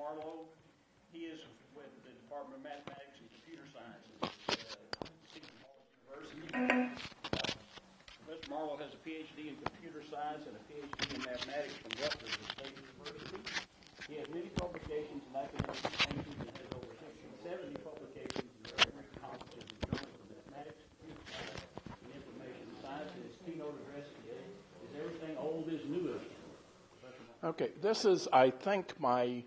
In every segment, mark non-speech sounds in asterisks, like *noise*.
Marlowe. He is with the Department of Mathematics and Computer Sciences at uh, University. Uh, Professor Marlowe has a PhD in computer science and a PhD in mathematics from Rutgers State University. He has many publications in academic distinctions and has over 60, 70 publications in various conferences and journals of mathematics, science, and information science. And his keynote address today is Everything Old is New Again. Okay, this is, I think, my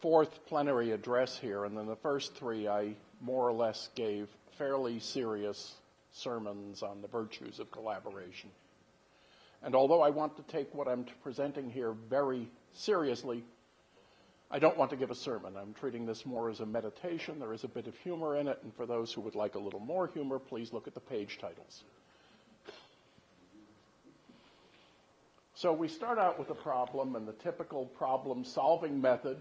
fourth plenary address here, and then the first three I more or less gave fairly serious sermons on the virtues of collaboration. And although I want to take what I'm presenting here very seriously, I don't want to give a sermon. I'm treating this more as a meditation. There is a bit of humor in it, and for those who would like a little more humor, please look at the page titles. So we start out with a problem, and the typical problem solving method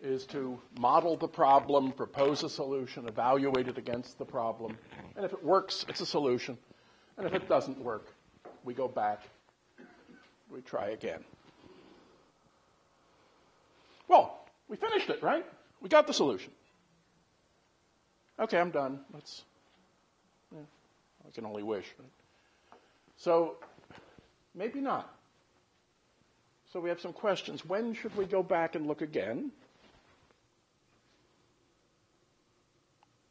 is to model the problem, propose a solution, evaluate it against the problem, and if it works, it's a solution. And if it doesn't work, we go back, we try again. Well, we finished it, right? We got the solution. Okay, I'm done. Let's. Yeah, I can only wish. Right? So, maybe not. So we have some questions. When should we go back and look again?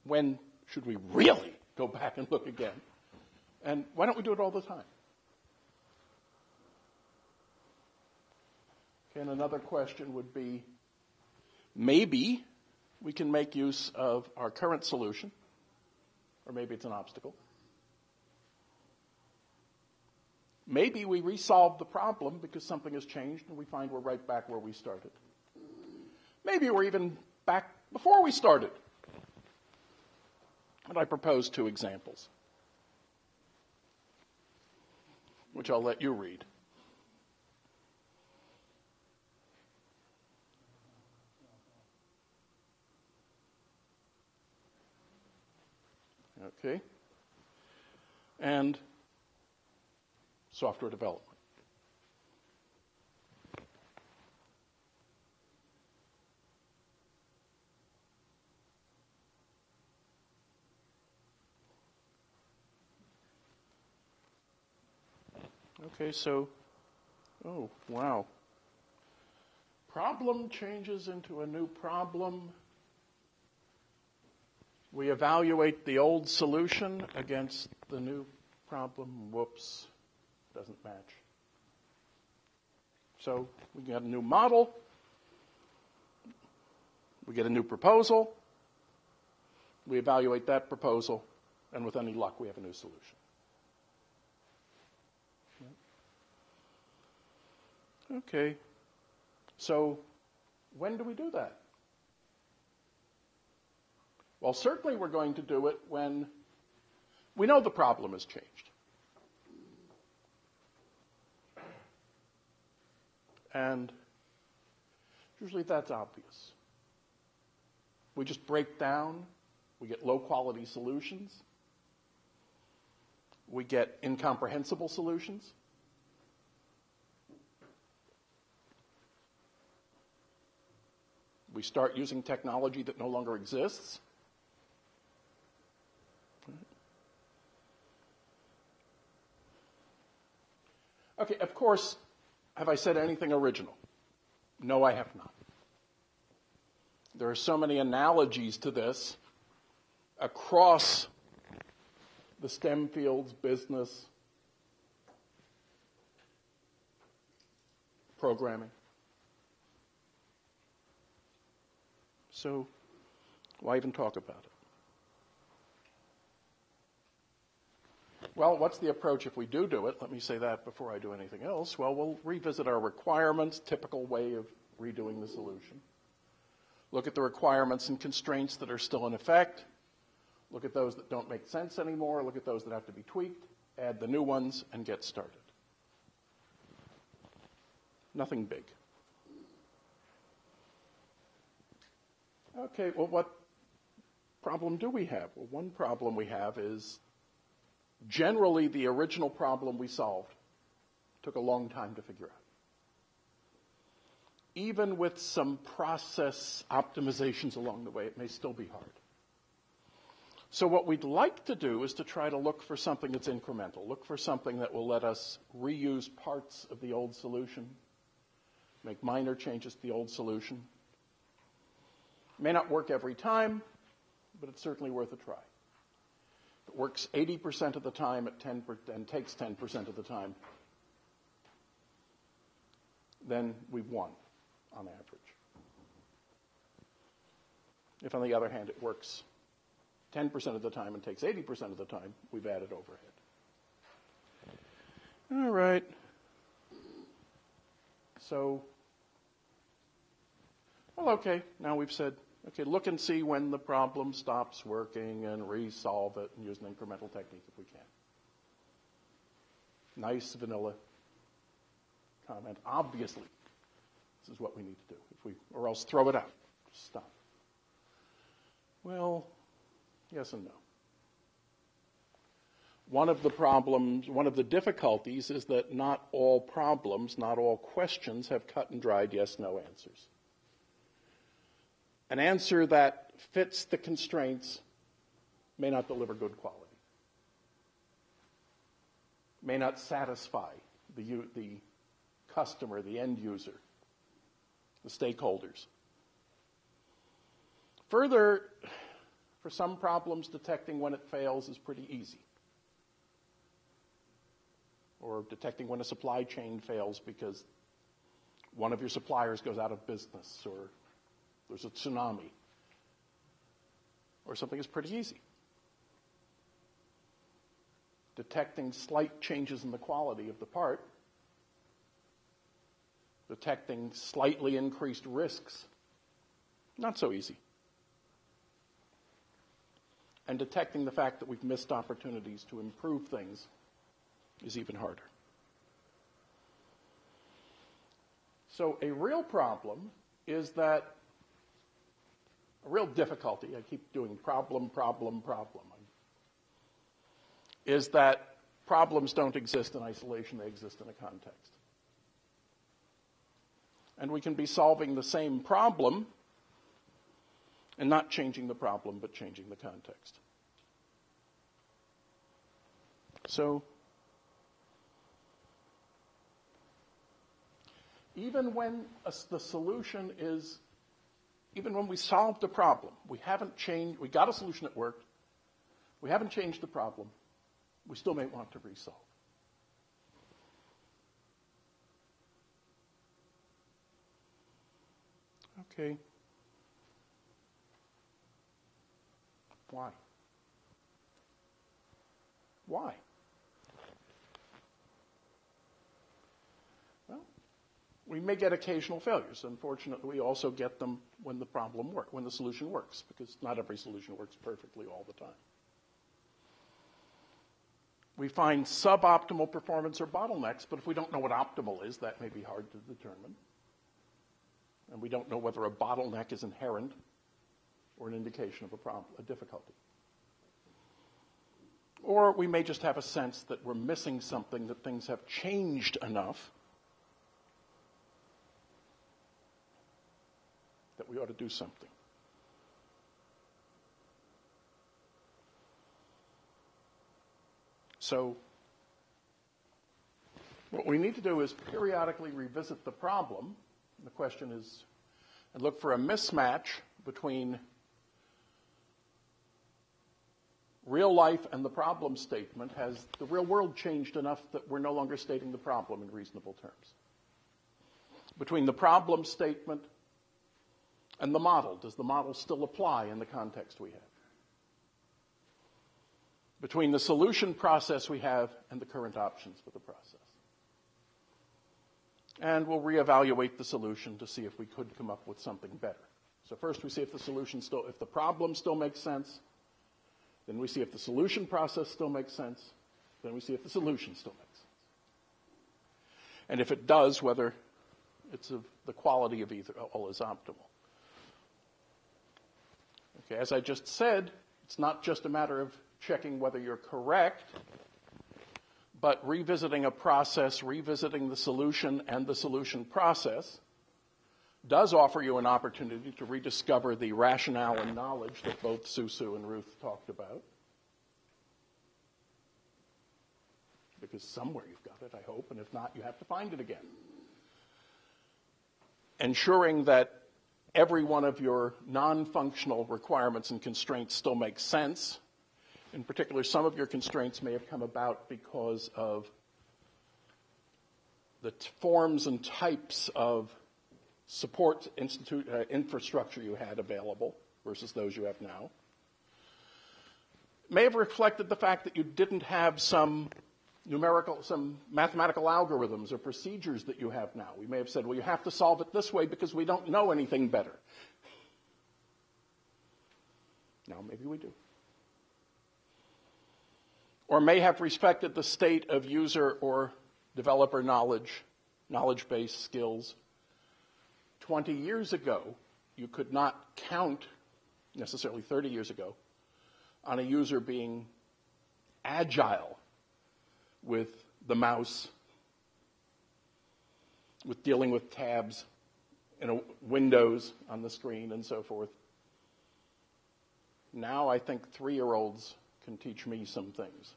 When should we really go back and look again? And why don't we do it all the time? Okay, and another question would be maybe we can make use of our current solution, or maybe it's an obstacle. Maybe we resolve the problem because something has changed and we find we're right back where we started. Maybe we're even back before we started. And I propose two examples, which I'll let you read. Okay. And software development. Okay, so, oh, wow. Problem changes into a new problem. We evaluate the old solution against the new problem. Whoops doesn't match. So we get a new model, we get a new proposal, we evaluate that proposal, and with any luck, we have a new solution. Okay, so when do we do that? Well, certainly we're going to do it when we know the problem has changed. And usually that's obvious. We just break down, we get low quality solutions, we get incomprehensible solutions. We start using technology that no longer exists. Okay, of course, have I said anything original? No, I have not. There are so many analogies to this across the STEM fields, business, programming. So, why even talk about it? Well, what's the approach if we do do it? Let me say that before I do anything else. Well, we'll revisit our requirements, typical way of redoing the solution. Look at the requirements and constraints that are still in effect. Look at those that don't make sense anymore. Look at those that have to be tweaked. Add the new ones and get started. Nothing big. Okay, well, what problem do we have? Well, one problem we have is generally the original problem we solved took a long time to figure out. even with some process optimizations along the way, it may still be hard. So what we'd like to do is to try to look for something that's incremental, look for something that will let us reuse parts of the old solution, make minor changes to the old solution. May not work every time, but it's certainly worth a try. If it works 80% of the time at 10 and takes 10% of the time, then we've won on average. If, on the other hand, it works 10% of the time and takes 80% of the time, we've added overhead. All right. So, well, okay, now we've said, okay, look and see when the problem stops working and resolve it and use an incremental technique if we can. Nice vanilla comment. Obviously, this is what we need to do. If we, or else throw it out. Stop. Well, yes and no. One of the problems, one of the difficulties is that not all problems, not all questions have cut and dried yes no answers. An answer that fits the constraints may not deliver good quality, may not satisfy the, the customer, the end user, the stakeholders. Further, for some problems, detecting when it fails is pretty easy. Or detecting when a supply chain fails because one of your suppliers goes out of business or there's a tsunami or something is pretty easy. Detecting slight changes in the quality of the part detecting slightly increased risks. Not so easy. And detecting the fact that we've missed opportunities to improve things is even harder. So, a real problem is that, a real difficulty, I keep doing problem, problem, problem, is that problems don't exist in isolation, they exist in a context. And we can be solving the same problem and not changing the problem, but changing the context. So, even when a, the solution is, even when we solved the problem, we haven't changed, we got a solution that worked, we haven't changed the problem, we still may want to resolve. Okay. Why? Why? We may get occasional failures. Unfortunately, we also get them when the problem works, when the solution works, because not every solution works perfectly all the time. We find suboptimal performance or bottlenecks, but if we don't know what optimal is, that may be hard to determine and we don't know whether a bottleneck is inherent or an indication of a problem, a difficulty. Or we may just have a sense that we're missing something, that things have changed enough we ought to do something. So, what we need to do is periodically revisit the problem the question is, and look for a mismatch between real life and the problem statement. Has the real world changed enough that we're no longer stating the problem in reasonable terms? Between the problem statement and the model, does the model still apply in the context we have? Between the solution process we have and the current options for the process and we'll reevaluate the solution to see if we could come up with something better. So first we see if the solution still, if the problem still makes sense. Then we see if the solution process still makes sense. Then we see if the solution still makes sense. And if it does, whether it's of the quality of either all is optimal. Okay, as I just said, it's not just a matter of checking whether you're correct, but revisiting a process, revisiting the solution and the solution process does offer you an opportunity to rediscover the rationale and knowledge that both Susu and Ruth talked about. Because somewhere you've got it, I hope, and if not, you have to find it again. Ensuring that every one of your non functional requirements and constraints still makes sense. In particular, some of your constraints may have come about because of the forms and types of support institute, uh, infrastructure you had available versus those you have now. May have reflected the fact that you didn't have some numerical, some mathematical algorithms or procedures that you have now. We may have said, well, you have to solve it this way because we don't know anything better. Now, maybe we do. Or may have respected the state of user or developer knowledge, knowledge based skills. 20 years ago, you could not count, necessarily 30 years ago, on a user being agile with the mouse, with dealing with tabs and uh, windows on the screen and so forth. Now I think three year olds can teach me some things.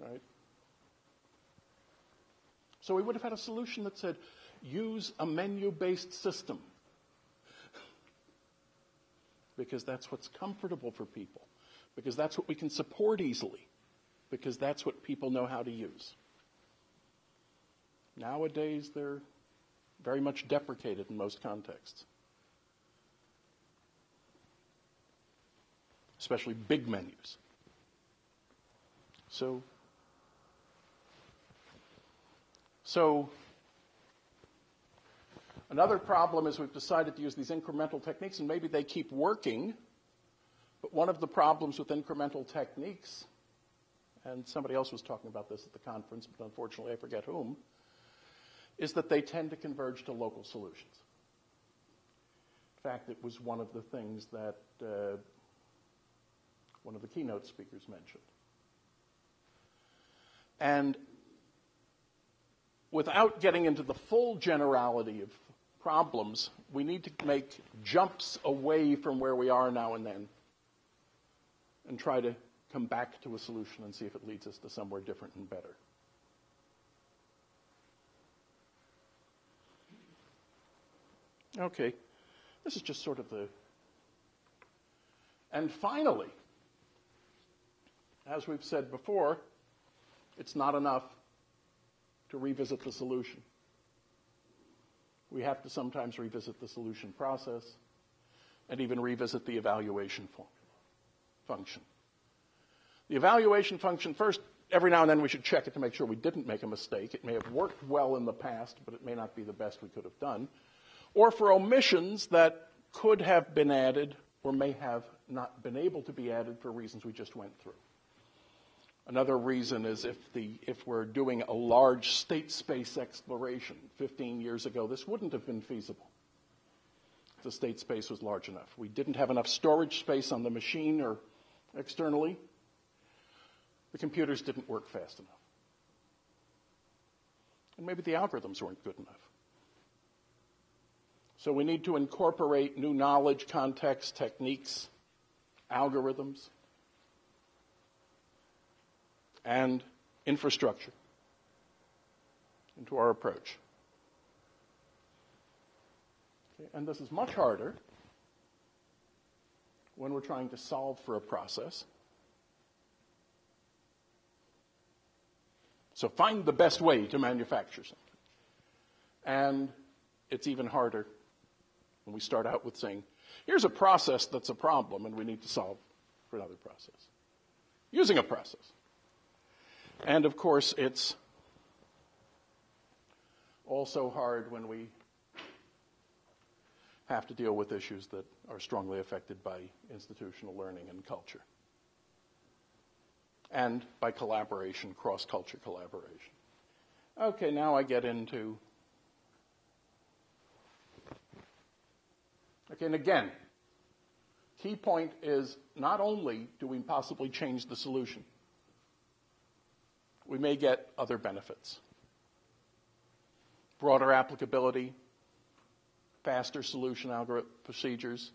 Right? So we would have had a solution that said use a menu based system. because that's what's comfortable for people. Because that's what we can support easily because that's what people know how to use. Nowadays, they're very much deprecated in most contexts, especially big menus. So, so another problem is we've decided to use these incremental techniques, and maybe they keep working. But one of the problems with incremental techniques and somebody else was talking about this at the conference, but unfortunately I forget whom, is that they tend to converge to local solutions. In fact, it was one of the things that uh, one of the keynote speakers mentioned. And without getting into the full generality of problems, we need to make jumps away from where we are now and then and try to come back to a solution and see if it leads us to somewhere different and better. Okay, this is just sort of the. And finally, as we've said before, it's not enough to revisit the solution. We have to sometimes revisit the solution process and even revisit the evaluation function. The evaluation function, first, every now and then we should check it to make sure we didn't make a mistake. It may have worked well in the past, but it may not be the best we could have done. Or for omissions that could have been added or may have not been able to be added for reasons we just went through. Another reason is if, the, if we're doing a large state space exploration 15 years ago, this wouldn't have been feasible. The state space was large enough. We didn't have enough storage space on the machine or externally. The computers didn't work fast enough. And maybe the algorithms weren't good enough. So we need to incorporate new knowledge, context, techniques, algorithms, and infrastructure into our approach. Okay, and this is much harder when we're trying to solve for a process So find the best way to manufacture something. And it's even harder when we start out with saying, here's a process that's a problem and we need to solve for another process. Using a process. And of course, it's also hard when we have to deal with issues that are strongly affected by institutional learning and culture and by collaboration, cross culture collaboration. Okay, now I get into. Okay, and again, key point is not only do we possibly change the solution, we may get other benefits. Broader applicability, faster solution algorithm procedures,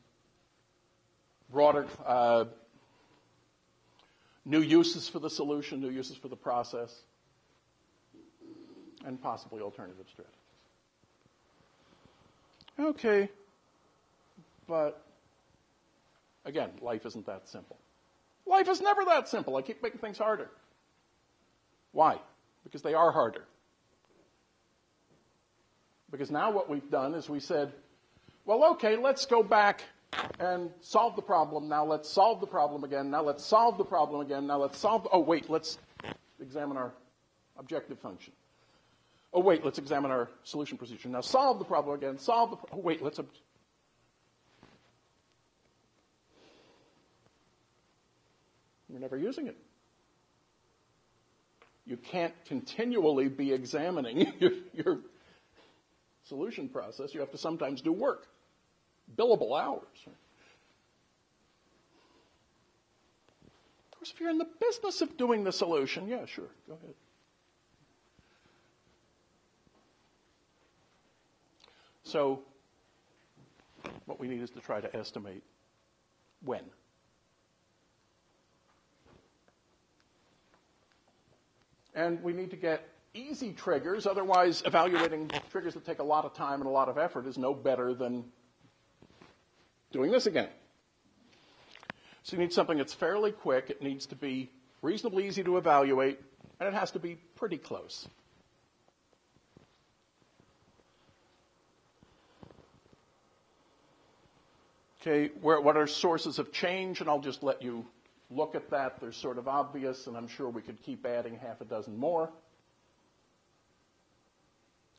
broader uh, new uses for the solution, new uses for the process, and possibly alternative strategies. Okay, but again, life isn't that simple. Life is never that simple. I keep making things harder. Why? Because they are harder. Because now what we've done is we said, well, okay, let's go back and solve the problem. Now let's solve the problem again. Now let's solve the problem again. Now let's solve. Oh, wait, let's examine our objective function. Oh, wait, let's examine our solution procedure. Now solve the problem again. Solve the. Oh, wait, let's. Ob- You're never using it. You can't continually be examining *laughs* your, your solution process. You have to sometimes do work, billable hours. Of course, if you're in the business of doing the solution, yeah, sure, go ahead. So, what we need is to try to estimate when. And we need to get easy triggers, otherwise, evaluating triggers that take a lot of time and a lot of effort is no better than doing this again. So you need something that's fairly quick, it needs to be reasonably easy to evaluate, and it has to be pretty close. Okay, where, what are sources of change? And I'll just let you look at that. They're sort of obvious, and I'm sure we could keep adding half a dozen more.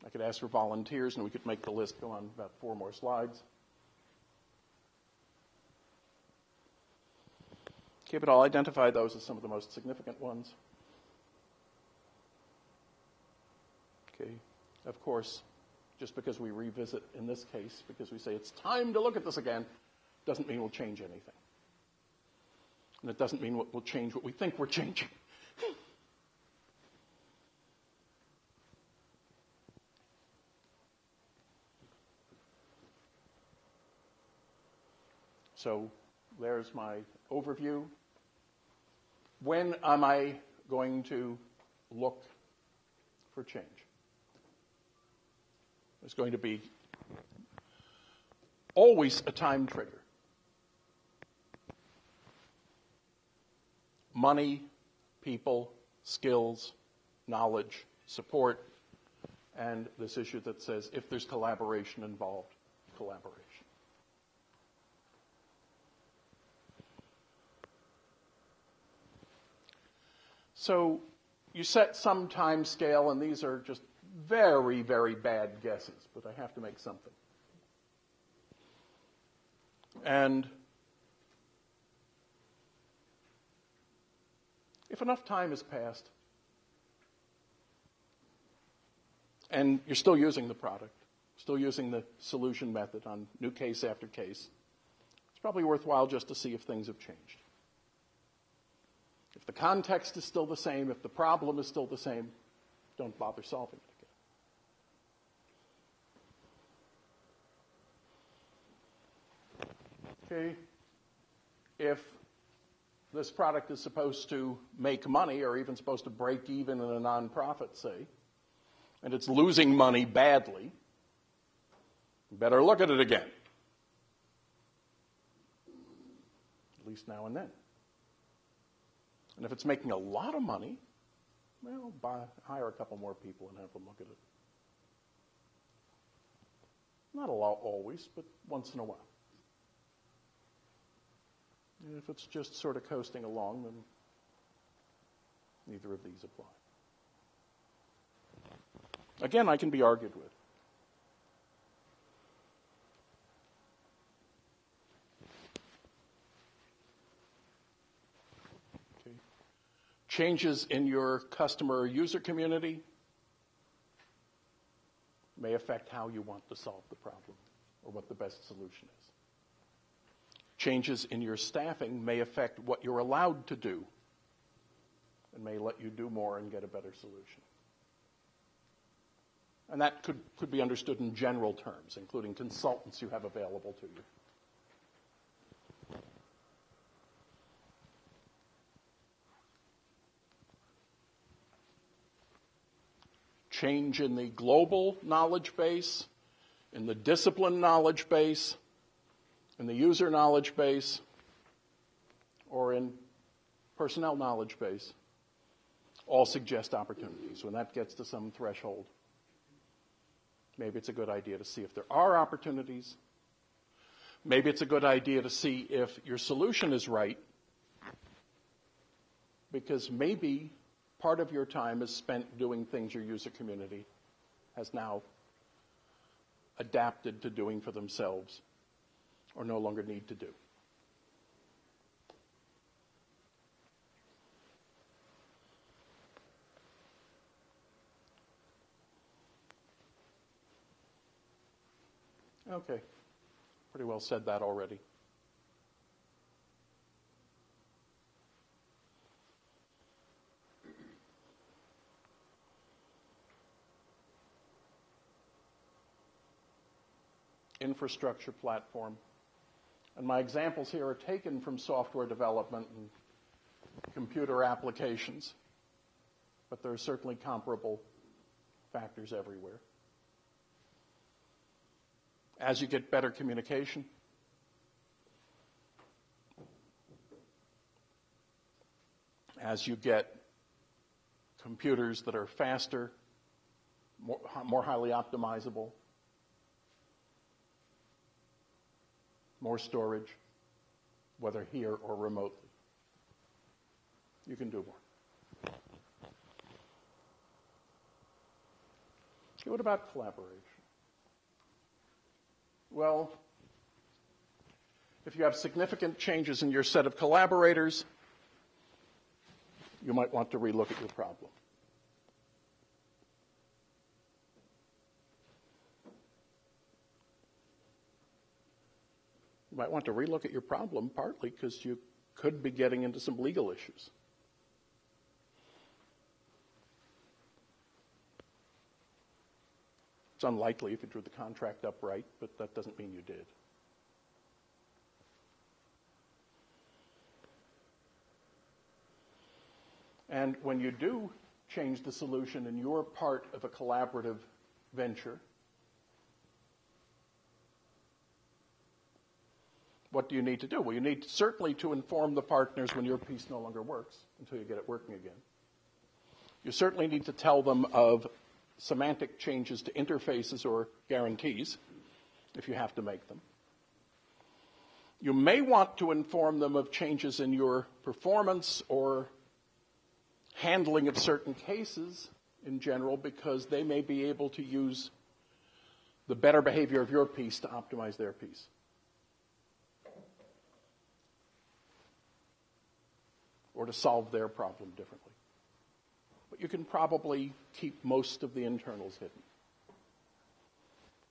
I could ask for volunteers, and we could make the list go on about four more slides. Okay, but I'll identify those as some of the most significant ones. Okay, of course, just because we revisit in this case, because we say it's time to look at this again, doesn't mean we'll change anything. And it doesn't mean we'll change what we think we're changing. so there's my overview. When am I going to look for change? There's going to be always a time trigger. money, people, skills, knowledge, support, and this issue that says if there's collaboration involved, collaboration. So you set some time scale, and these are just very, very bad guesses, but I have to make something. And if enough time has passed and you're still using the product, still using the solution method on new case after case, it's probably worthwhile just to see if things have changed. The context is still the same, if the problem is still the same, don't bother solving it again. Okay. If this product is supposed to make money or even supposed to break even in a nonprofit, say, and it's losing money badly, better look at it again. At least now and then. And if it's making a lot of money, well, buy, hire a couple more people and have them look at it. Not a lot always, but once in a while. And if it's just sort of coasting along, then neither of these apply. Again, I can be argued with. Okay. Changes in your customer or user community may affect how you want to solve the problem or what the best solution is. Changes in your staffing may affect what you're allowed to do and may let you do more and get a better solution. And that could, could be understood in general terms, including consultants you have available to you. Change in the global knowledge base, in the discipline knowledge base, in the user knowledge base, or in personnel knowledge base, all suggest opportunities. When that gets to some threshold, maybe it's a good idea to see if there are opportunities. Maybe it's a good idea to see if your solution is right, because maybe part of your time is spent doing things your user community has now adapted to doing for themselves or no longer need to do. Okay. Pretty well said that already. Infrastructure platform. And my examples here are taken from software development and computer applications, but there are certainly comparable factors everywhere. As you get better communication, as you get computers that are faster, more, more highly optimizable, more storage, whether here or remotely. You can do more. Okay, what about collaboration? Well, if you have significant changes in your set of collaborators, you might want to relook at your problem. Might want to relook at your problem partly because you could be getting into some legal issues. It's unlikely if you drew the contract up right, but that doesn't mean you did. And when you do change the solution and you're part of a collaborative venture, what do you need to do? Well, you need certainly to inform the partners when your piece no longer works until you get it working again. You certainly need to tell them of semantic changes to interfaces or guarantees if you have to make them. You may want to inform them of changes in your performance or handling of certain cases in general because they may be able to use the better behavior of your piece to optimize their piece. Or to solve their problem differently. But you can probably keep most of the internals hidden.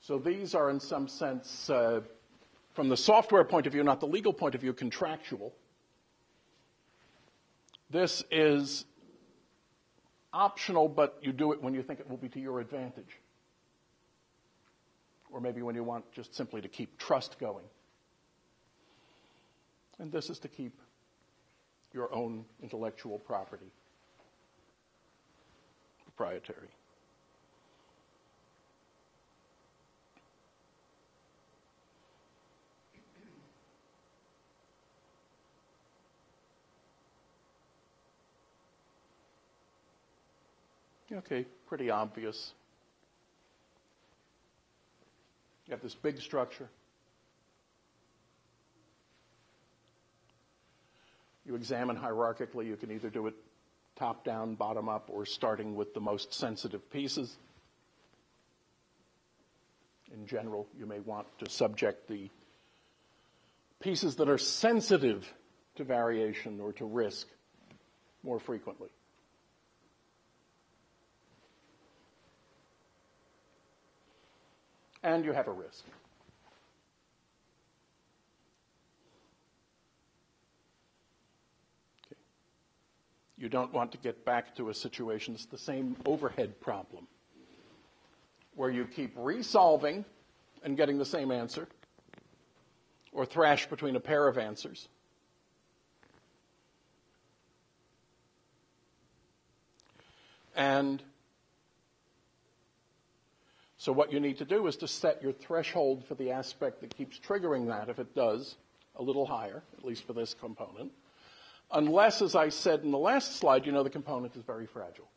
So these are, in some sense, uh, from the software point of view, not the legal point of view, contractual. This is optional, but you do it when you think it will be to your advantage. Or maybe when you want just simply to keep trust going. And this is to keep your own intellectual property proprietary. Okay, pretty obvious. You have this big structure. You examine hierarchically. You can either do it top down, bottom up, or starting with the most sensitive pieces. In general, you may want to subject the pieces that are sensitive to variation or to risk more frequently. And you have a risk. You don't want to get back to a situation that's the same overhead problem where you keep resolving and getting the same answer, or thrash between a pair of answers. And so, what you need to do is to set your threshold for the aspect that keeps triggering that, if it does, a little higher, at least for this component. Unless, as I said in the last slide, you know the component is very fragile,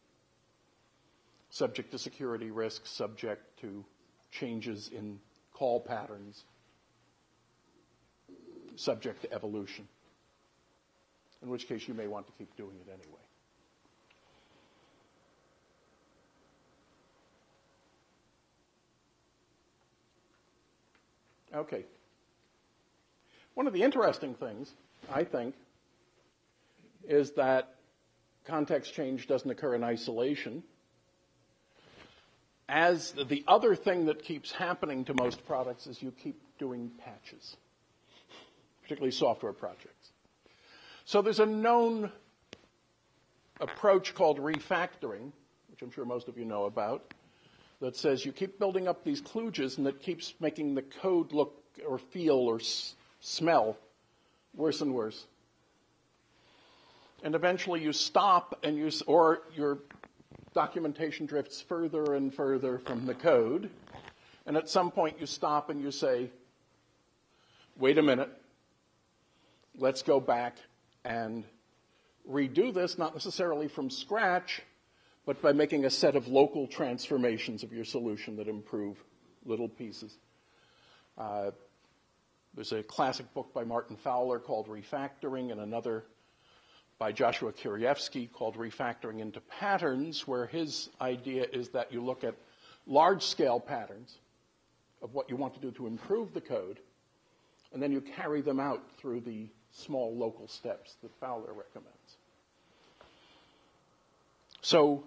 subject to security risks, subject to changes in call patterns, subject to evolution, in which case you may want to keep doing it anyway. Okay. One of the interesting things, I think, is that context change doesn't occur in isolation. As the other thing that keeps happening to most products is you keep doing patches, particularly software projects. So there's a known approach called refactoring, which I'm sure most of you know about, that says you keep building up these kludges and that keeps making the code look or feel or s- smell worse and worse. And eventually you stop and you, or your documentation drifts further and further from the code. And at some point you stop and you say, wait a minute, let's go back and redo this, not necessarily from scratch, but by making a set of local transformations of your solution that improve little pieces. Uh, there's a classic book by Martin Fowler called Refactoring, and another by Joshua Kerievsky called Refactoring into Patterns, where his idea is that you look at large scale patterns of what you want to do to improve the code, and then you carry them out through the small local steps that Fowler recommends. So,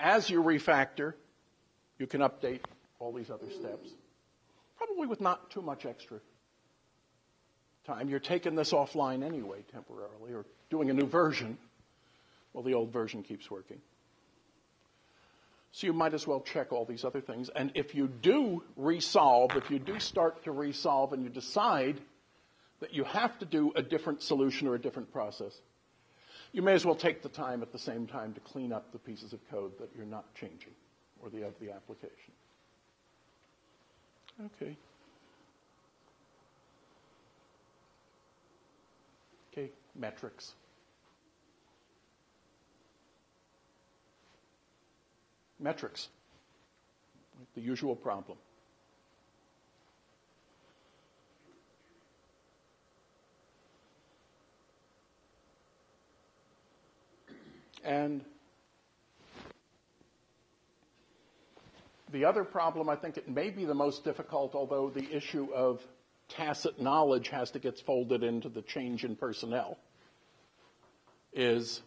as you refactor, you can update all these other steps, probably with not too much extra time. You're taking this offline anyway, temporarily, or doing a new version Well, the old version keeps working. So you might as well check all these other things. And if you do resolve, if you do start to resolve and you decide that you have to do a different solution or a different process, you may as well take the time at the same time to clean up the pieces of code that you're not changing or the of the application. Okay. Okay, metrics. Metrics. The usual problem. And the other problem, I think it may be the most difficult, although the issue of tacit knowledge has to get folded into the change in personnel, is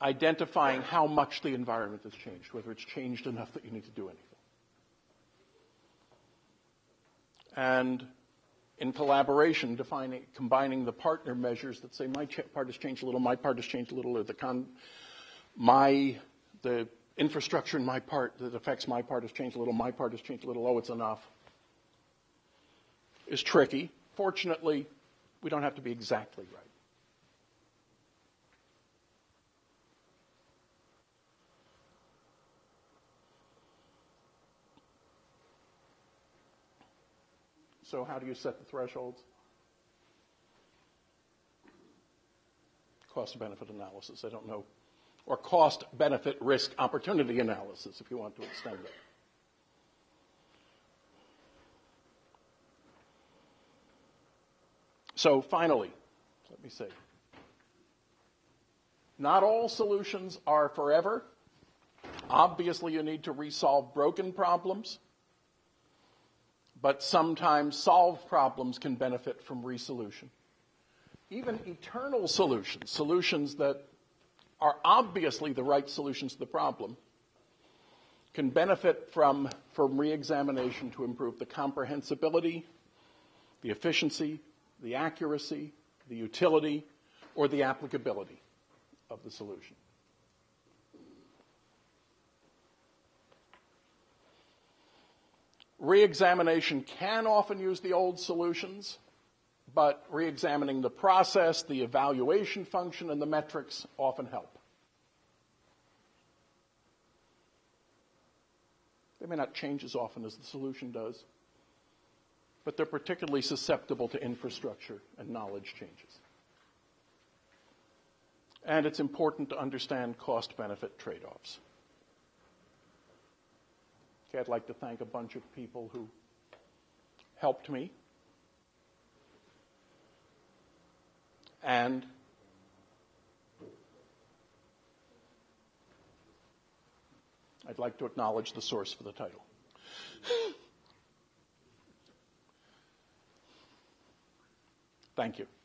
identifying how much the environment has changed, whether it's changed enough that you need to do anything. And in collaboration, defining, combining the partner measures that say my part has changed a little, my part has changed a little, or the con, my the infrastructure in my part that affects my part has changed a little, my part has changed a little. Oh, it's enough. Is tricky. Fortunately, we don't have to be exactly right. So, how do you set the thresholds? Cost benefit analysis. I don't know. Or cost benefit risk opportunity analysis, if you want to extend it. So, finally, let me say not all solutions are forever. Obviously, you need to resolve broken problems but sometimes solved problems can benefit from resolution. Even eternal solutions, solutions that are obviously the right solutions to the problem, can benefit from, from reexamination to improve the comprehensibility, the efficiency, the accuracy, the utility, or the applicability of the solution. Reexamination can often use the old solutions, but reexamining the process, the evaluation function, and the metrics often help. They may not change as often as the solution does but they're particularly susceptible to infrastructure and knowledge changes. And it's important to understand cost benefit trade offs. Okay, I'd like to thank a bunch of people who helped me. And I'd like to acknowledge the source for the title. Thank you.